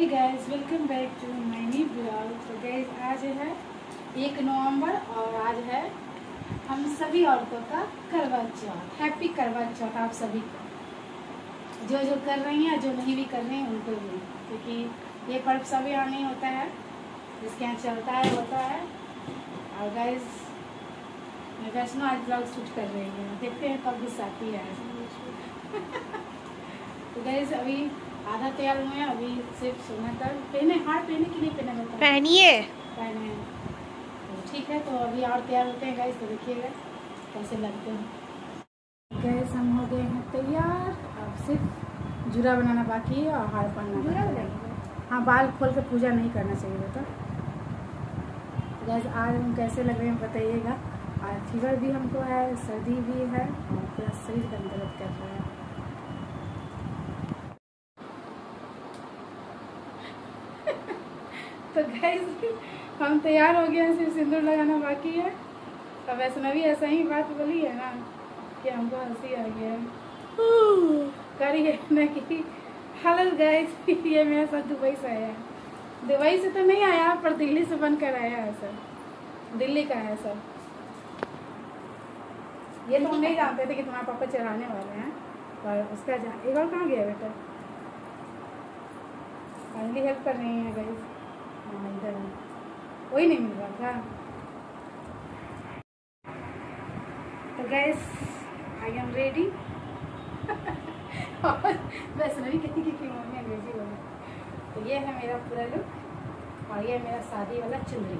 Guys welcome back to my new blog तो guys आज है एक नवंबर और आज है हम सभी औरतों का करवा चौथ. हैप्पी करवा चौथ आप सभी को. जो जो कर रही हैं, जो नहीं भी कर रही हैं, उनको भी. क्योंकि ये पर्व सभी यहाँ नहीं होता है. जिसके यहाँ चलता है, होता है. और गैस मैं वैष्णो आज ब्लॉग शूट कर रही हूँ. देखते हैं कब गुस्साती है तो गैस अभी आधा तैयार हुए हैं अभी सिर्फ़ सोना कर पहने हार पहने कि नहीं पहने पहनिए। पहने हैं। तो ठीक है तो अभी और तैयार होते हैं गैस तो देखिएगा कैसे लगते हैं। गैस हम हो गए हैं तैयार। अब सिर्फ़ जूरा बनाना बाकी है और हार पहनना जूरा हाँ। बाल खोल कर पूजा नहीं करना चाहिए बेटा गैस आज हम कैसे लग रहे हैं बताइएगा। और फीवर भी हमको है सर्दी भी है और पूरा शरीर का दर्द कर रहा है। तो गैस हम तैयार हो गए हैं, सिर्फ़ सिंदूर लगाना बाकी है। अब वैष्णवी ऐसा ही बात बोली है ना, कि हमको हँसी आ गया है। करिए ना कि हेलो गैस ये मेरा साथ दुबई से आया है। दुबई से तो नहीं आया, पर दिल्ली से बनकर आया है सर। दिल्ली का है सर। ये तो हम नहीं जानते थे कि तुम्हारे पापा चलाने वाले हैं, पर उसका जा एक और कहाँ गया बेटा? फाइनली हेल्प कर रही है गई हाँ इधर वही नहीं मिल रहा था। तो गैस आई एम रेडी और वैष्णवी कहती कि क्यों मम्मी अंग्रेज़ी बोली। तो ये है मेरा पूरा लुक और ये है मेरा शादी वाला चुनरी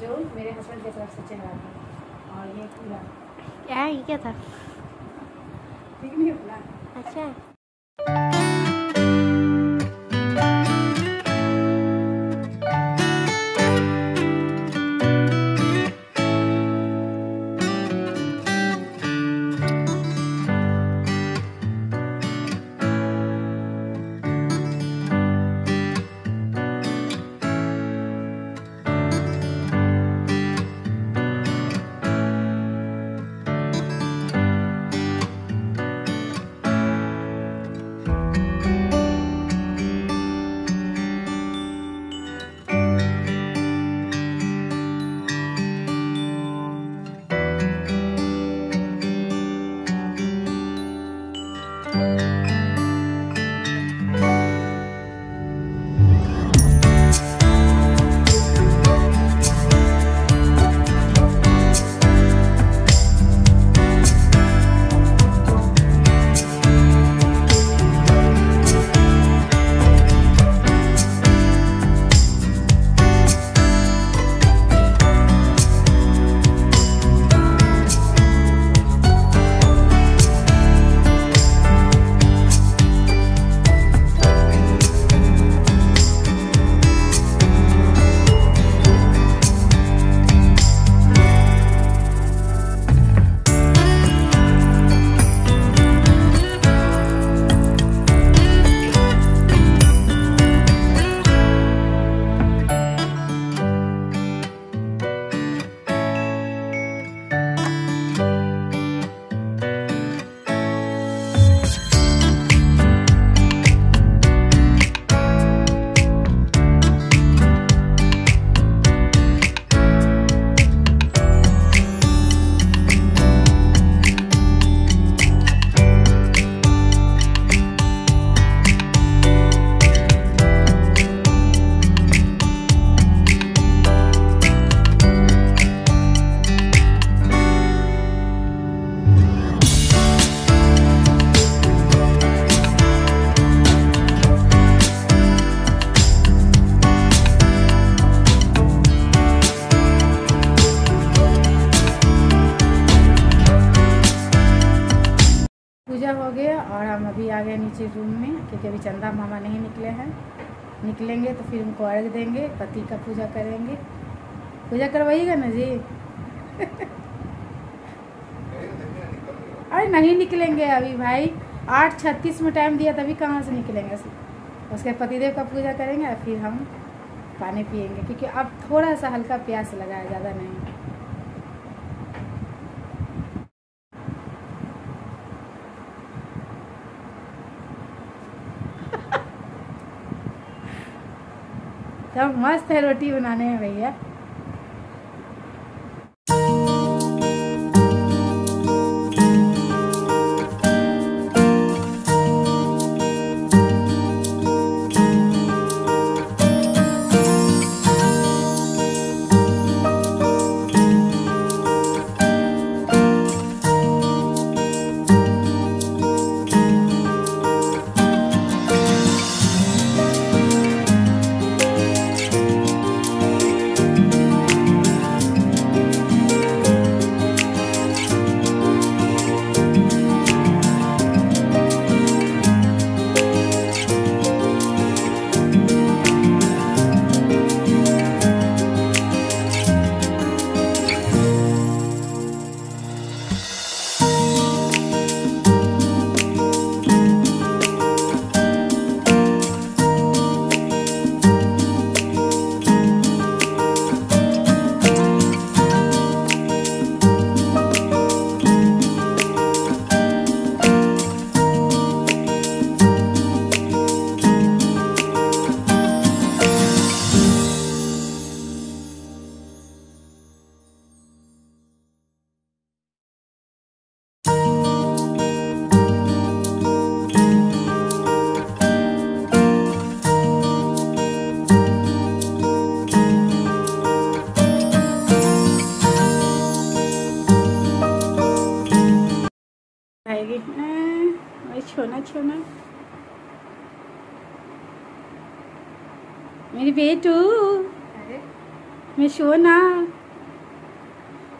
जो मेरे हस्बैंड की तरफ़ से चढ़ा था। और ये पूरा। क्या ये क्या था? ठीक नहीं होना अच्छा। गया और हम अभी आ गए नीचे रूम में, क्योंकि अभी चंदा मामा नहीं निकले हैं। निकलेंगे तो फिर उनको अर्घ देंगे, पति का पूजा करेंगे। पूजा करवाइएगा ना जी? अरे नहीं निकलेंगे अभी भाई। आठ छत्तीस में टाइम दिया तभी कहाँ से निकलेंगे? उसके पतिदेव का पूजा करेंगे और फिर हम पानी पियेंगे, क्योंकि अब थोड़ा सा हल्का प्यास लगा है, ज़्यादा नहीं। तो मस्त है रोटी बनाने में भैया। आएगी वही छोना छोना मेरी बेटू मैं सोना।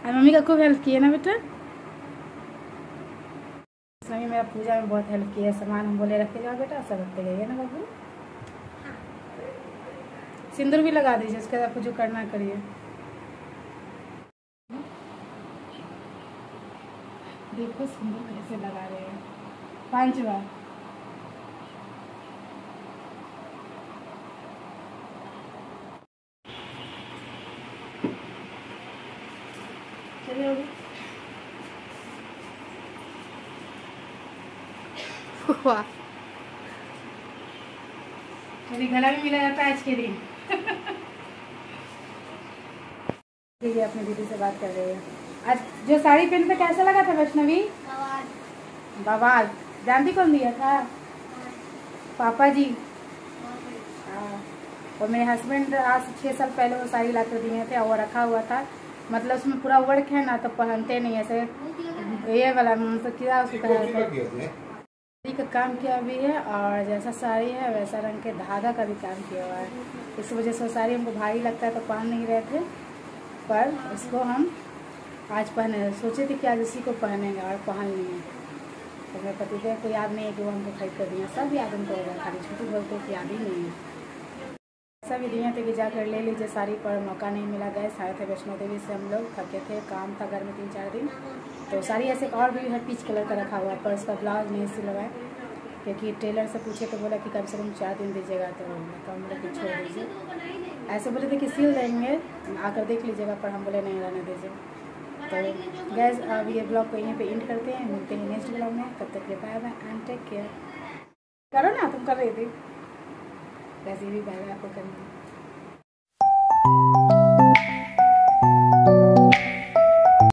और मम्मी का खूब हेल्प किया ना बेटा? मम्मी मेरा पूजा में बहुत हेल्प किया सामान हम बोले रखे जाओ बेटा सब रखते गए ना बाबू। सिंदूर भी लगा दीजिए उसके बाद आपको जो करना करिए। देखो सिंदूर कैसे लगा रहे हैं। पाँच बार वाह। मेरे गला भी मिला जाता है आज के दिन। अपनी दीदी से बात कर रहे है। जो साड़ी पहन पे कैसा लगा था वैष्णवी? बवाल। जानती कौन दिया था? पापा जी। हाँ। और मेरे हस्बैंड आज छः साल पहले वो साड़ी ला कर दिए थे और वो रखा हुआ था। मतलब उसमें पूरा वर्क है ना तो पहनते नहीं ऐसे। ये वाला मतलब क्या उसको है साड़ी का काम किया भी है और जैसा साड़ी है वैसा रंग के धागा का भी काम किया हुआ है। इस वजह से वो साड़ी हमको भारी लगता है तो पहन नहीं रहे थे। पर उसको हम आज पहने, सोचे थे कि आज इसी को पहनेंगे और पहन लिए तो मेरे पतिदेव को याद नहीं है कि वो हमको खरीद कर दिया सब याद उनको होगा खाली छोटी बोलते कि याद ही नहीं है। सब दिए थे कि जाकर ले लीजिए साड़ी, पर मौका नहीं मिला। गए सारे थे वैष्णो देवी से हम लोग, थके थे, काम था घर में तीन चार दिन। तो साड़ी ऐसे और भी है, पीच कलर का रखा हुआ पर उसका ब्लाउज नहीं सिलवाए। क्योंकि टेलर से पूछे तो बोला कि कम से कम चार दिन दीजिएगा तो तो हम कि छोड़ दीजिए। ऐसे बोले थे कि सिल देंगे, आकर देख लीजिएगा, पर हम बोले, नहीं रहने दीजिए। तो गैस अब ये ब्लॉग को यहीं पे एंड करते हैं। मिलते हैं नेक्स्ट ब्लॉग में। तब तक के bye bye and take care करो ना, तुम कर रही थी। वैसे भी बाय बाय आपको करनी